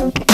Okay.